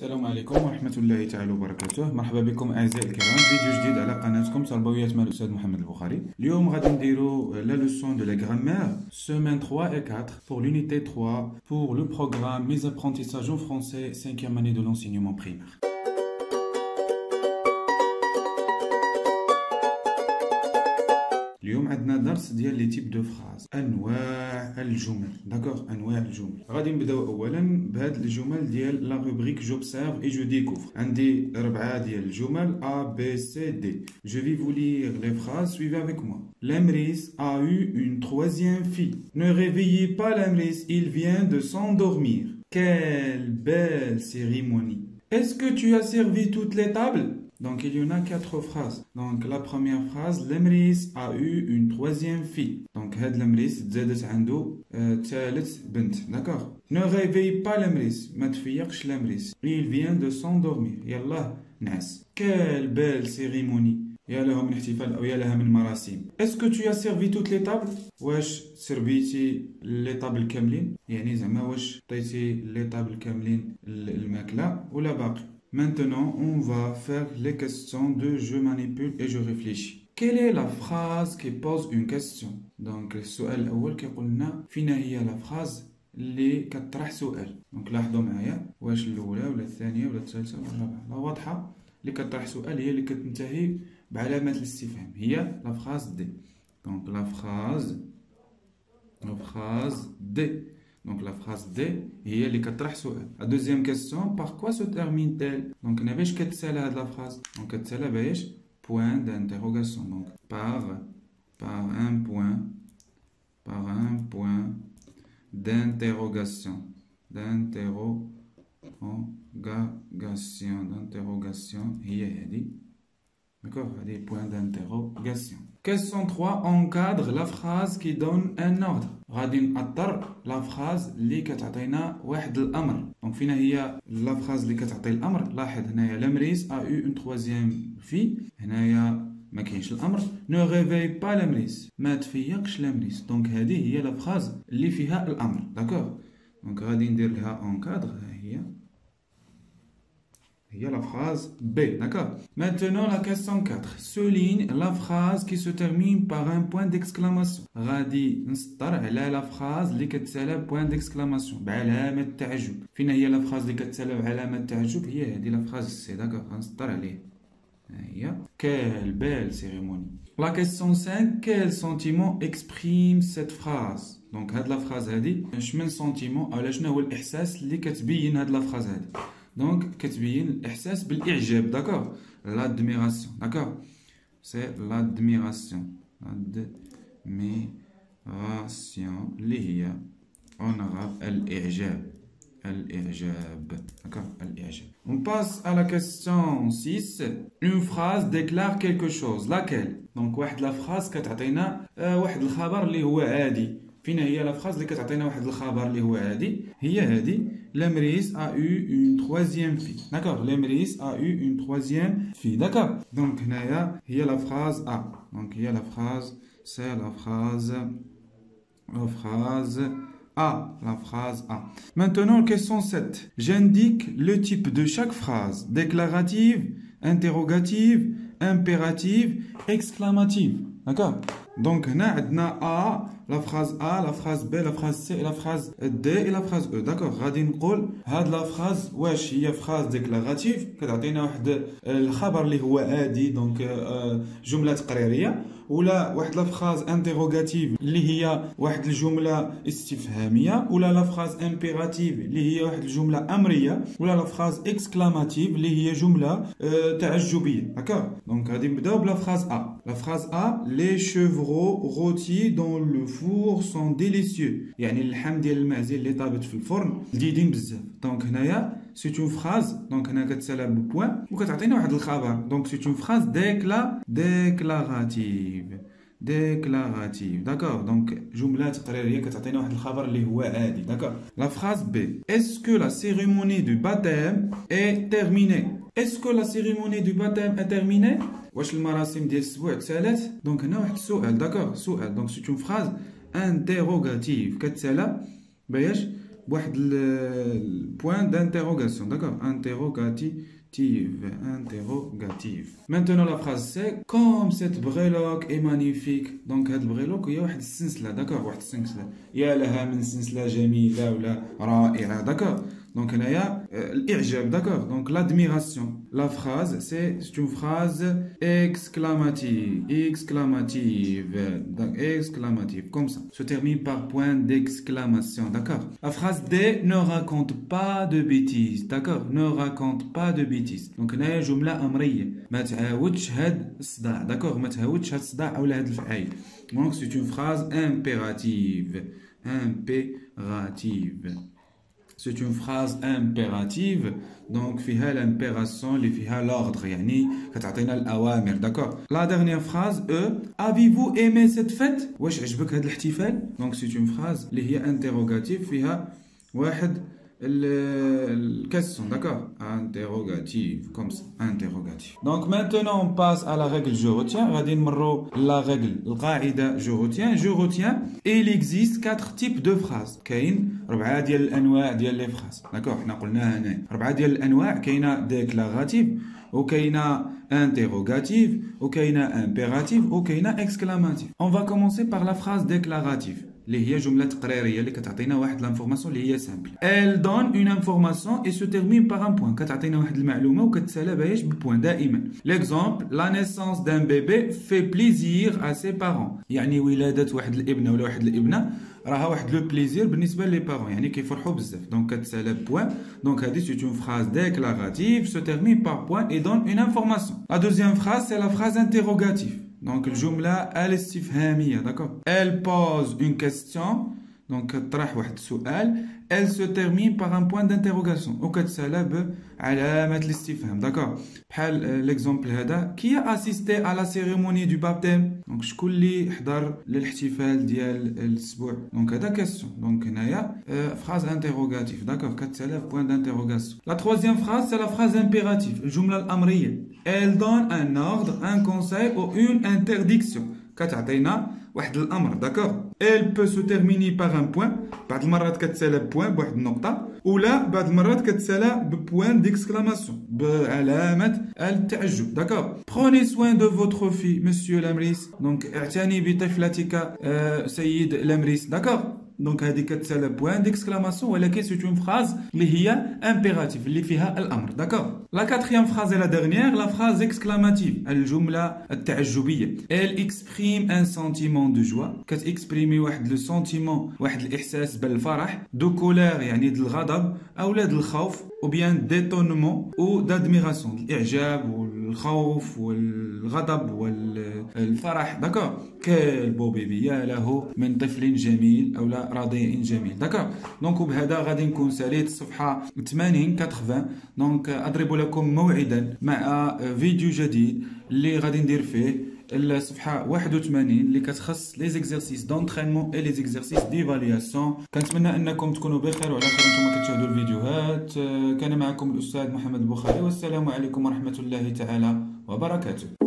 السلام عليكم ورحمة الله تعالى وبركاته. مرحبا بكم أعزائي الكرام. فيديو جديد على قناتكم تربويات مع الأستاذ محمد البخاري. اليوم غادي نديرو لا leçon de la grammaire. Semaine 3 et 4 pour l'unité 3 pour le programme Mes apprentissages en français 5e année de l'enseignement primaire. اليوم عندنا درس ديال لي تيب دو فراز انواع الجمل داكوغ انواع الجمل غادي نبداو اولا بهاد الجمل ديال لا روبريك جوبسيرف اي جو ديكوفر عندي اربعه ديال الجمل ا بي سي دي جو في vous lire les phrases suivez avec moi L'Emrys a eu une troisième fille. Ne réveillez pas l'Emrys, il vient de s'endormir. Quelle belle cérémonie. Est-ce que tu as servi toutes les tables donc il y en a quatre phrases. Donc la première phrase, l'Emrys a eu une troisième fille. Donc هاد l'Emrys تزادت عنده ثالث بنت. D'accord Ne réveille pas l'Emrys. ما تفيقش l'Emrys. Il vient de s'endormir. يلاه نعس. Quelle belle cérémonie. يا لها من احتفال او يا لها من مراسم Est-ce que tu as servi toutes les tables واش سربيتي لي طابل كاملين يعني زعما واش عطيتي لي طابل كاملين الماكله ولا باقي Maintenant, on va faire les questions de je manipule et je réfléchis. Quelle est la phrase qui pose une question Donc, السؤال الأول كيقول لنا فين هي la phrase اللي كطرح سؤال دونك لاحظوا معايا واش الأولى ولا الثانية ولا الثالثة ولا الرابعة لا واضحة اللي كطرح سؤال هي اللي كتنتهي بعلامة الاستفهام هي la phrase D donc la phrase la phrase D donc la phrase D هي اللي كطرح سؤال. La deuxième question, par quoi se termine-t-elle Donc انا باش كتسالى هاد la phrase Donc كتسالى باش point d'interrogation. Donc par par un point par un point d'interrogation d'interrogation d'interrogation هي هذه D'accord هذه point d'interrogation. Question 3 encadre la phrase qui donne un ordre. غادي نأطر لا فراز اللي كتعطينا واحد الأمر. دونك فينا هي لا فراز اللي كتعطي الامر لاحظ هنايا لامريس ا أو اون ترويزيام في هنايا ما كاينش الأمر. نو ريفي با لامريس ما تفيقش لامريس دونك هذه هي لا فراز اللي فيها الأمر. داكوغ دونك غادي ندير لها اونكادر ها هي Il y a la phrase B, d'accord Maintenant, la question 4. Souligne la phrase qui se termine par un point d'exclamation. غادي نسطر على la phrase اللي كتسالى point d'exclamation بعلامة تعجب. فين هي la phrase اللي كتسالى بعلامة تعجب؟ هي هذه la phrase C, d'accord غنسطر عليه. هي Quelle belle cérémonie. La question 5. Quel sentiment exprime cette phrase Donc, هاد la phrase هذه شمن sentiment أو شنو هو الإحساس اللي كتبين هاد la phrase هذه donc كتبين الاحساس بالاعجاب داكوغ l'admiration d'accord c'est l'admiration admiration اللي هي honorable الاعجاب الاعجاب d'accord الاعجاب on passe à la question 6 une phrase déclare quelque chose laquelle donc واحد لا phrase كتعطينا واحد الخبر اللي هو عادي فين هي لا فراز اللي كتعطينا واحد الخبر اللي هو عادي هي هذه لامريس ا او اون ترويزيام في داكوغ لامريس ا او اون ترويزيام في داكوغ دونك هنايا هي لا فراز ا دونك هي لا فراز سي لا فراز لا فراز A, la phrase A. Maintenant, question 7. J'indique le type de chaque phrase. Déclarative, interrogative, impérative, exclamative. D'accord On a A, la phrase A, la phrase B, la phrase C, la phrase D et la phrase E. D'accord غادي نقول هاد la phrase واش هي phrase déclarative كتعطينا واحد الخبر اللي هو عادي دونك جملة تقريرية ولا واحد لا فراز انتروغاتيف اللي هي واحد الجمله استفهاميه ولا لا فراز امبيراتيف اللي هي واحد الجمله امريه ولا لا فراز اكسكلاماتيف اللي هي جمله آه تعجبيه داكوغ دونك غادي نبداو بلا فراز ا لا فراز ا لي شيفرو روتي دون لو فور سون ديليسيو يعني اللحم ديال المعزه اللي طابت في الفرن لذيذين بزاف دونك هنايا سي اون فراز دونك هنا كتسالى بوان وكتعطينا واحد الخبر دونك سي اون فراز ديكلا ديكلاراتيف ديكلاراتيف داكور دونك جمله تقريريه كتعطينا واحد الخبر اللي هو عادي داكور لا فراز بي اسكو لا سيريموني دو باتيم اي تيرميني اسكو لا سيريموني دو باتيم اي تيرميني واش المراسم ديال السبوع تسالات دونك هنا واحد السؤال داكور سؤال دونك سي اون فراز انتيروغاتيف كتسالى باش بواحد البوان d'interrogation d'accord? Interrogative interrogative. Maintenant la phrase c'est comme cette breloque est magnifique. Donc هاد البريلوك هي واحد السلسله داكور واحد السلسله يا لها من سلسله جميله ولا رائعه داكور Donc, il y a l'irjab, d'accord Donc, l'admiration. La phrase, c'est une phrase exclamative. Exclamative. Donc, exclamative, comme ça. Se termine par point d'exclamation, d'accord La phrase D ne raconte pas de bêtises, d'accord Ne raconte pas de bêtises. Donc, il y a جملة أمرية. ما تعاودش هاد الصداع, d'accord ما تعاودش هاد الصداع أو هاد الفعايل. Donc, c'est une phrase impérative. Impérative. C'est une phrase impérative donc فيها l'impération اللي فيها l'ordre يعني كتعطينا الأوامر d'accord La dernière phrase E Avez-vous aimé cette fête واش عجبك هذا الاحتفال donc c'est une phrase اللي هي interrogative فيها واحد question, d'accord Interrogative, comme ça, interrogative. Donc maintenant, on passe à la règle je retiens. La règle, je retiens. Je retiens. Et il existe quatre types de phrases. كاين ربعة ديال الأنواع ديال les phrases. D'accord حنا قلناها هنا. ربعة ديال الأنواع كاينة déclarative وكاينة interrogative وكاينة impérative وكاينة exclamative. On va commencer par la phrase déclarative. اللي هي جمله تقريريه اللي كتعطينا واحد لانفورماسيون اللي هي سامبل ال دون اون انفورماسيون اي سو تيرمين باغ ان بوين كتعطينا واحد المعلومه وكتسالى بهاش ببوين دائما ليكزومبل لا نيسونس دان بيبي في بليزير ا سي بارون يعني ولاده واحد الابن ولا واحد الابنه راها واحد لو بليزير بالنسبه لي بارون يعني كيفرحوا بزاف دونك كتسالى بوين دونك هادي سي اون فراز ديكلاراتيف سو تيرمين باغ بوين اي دون اون انفورماسيون لا دوزيام فراز سي لا فراز انتيروغاتيف Donc, le jumla al-istifhamiyya, d'accord? Elle pose une question, donc, elle se termine par un point d'interrogation. D'accord L'exemple qui a assisté à la cérémonie du baptême Donc, je اللي حضر للاحتفال ديال الاسبوع Donc, هذا question. Donc, هنايا phrase interrogative. D'accord point d'interrogation. La troisième phrase, c'est la phrase impérative. الجملة الأمرية. Elle donne un ordre, un conseil ou une interdiction. كتعطينا واحد الأمر داكور؟ ال بو سو تيرميني باغ ان بوين بعض المرات كتسالى بوين بواحد النقطة. ولا بعض المرات كتسالى ببوين ديكسكلاماسيون بعلامه التعجب. داكور؟ بروني سوين دو فوتر في مسيو لامريس دونك اعتني بطفلتك سيد لامريس داكور؟ دونك هذه كتسالى بوان ديكسكلاماسيون ولكن سي اون فراز اللي هي امبيراتيف اللي فيها الامر داكور لا كاتريام فراز لا ديرنيير لا فراز اكسكلاماتيف الجمله التعجبيه ال اكسبريم ان سنتيمون دو جوا كتاكسبريمي واحد لو سنتيمون واحد الاحساس بالفرح دو كولير يعني د الغضب او لا د الخوف ou bien d'étonnement ou d'admiration الاعجاب والخوف والغضب والفرح داكور. يا له من طفل جميل أو لا رضيع جميل داكور. دونك وبهذا غادي نكون ساليت الصفحة 80 80 دونك أضرب لكم موعدا مع فيديو جديد اللي غادي ندير فيه الصفحه 81 اللي كتخص لي زيكزارسيس دونترينمون اي لي زيكزارسيس ديفالياسيون كنتمنى أنكم تكونوا بخير وعلى خير أنتم كتشاهدوا الفيديوهات. كان معكم الأستاذ محمد بخاري والسلام عليكم ورحمة الله تعالى وبركاته.